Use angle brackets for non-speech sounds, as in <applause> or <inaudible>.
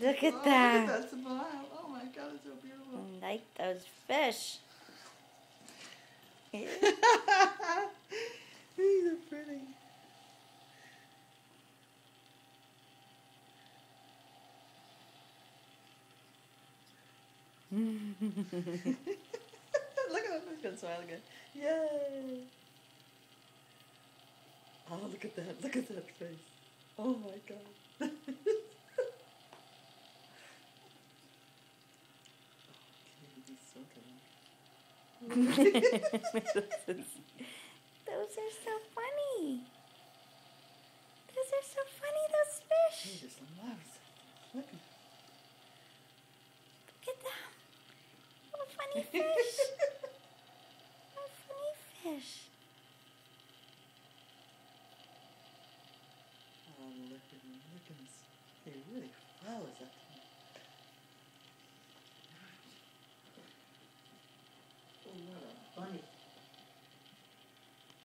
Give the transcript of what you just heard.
Look at oh, that. Look at that smile. Oh my God, it's so beautiful. I like those fish. <laughs> These are pretty. <laughs> look at him. He's gonna smile again. Yay! Oh, look at that. Look at that face. Oh my God. <laughs> <laughs> those are so funny. Those are so funny, those He fish. just loves. Look at Look at them. What funny fish. <laughs> What funny fish. Oh, look at him. Look at him. He really follows that thing. Oh, what a bunny.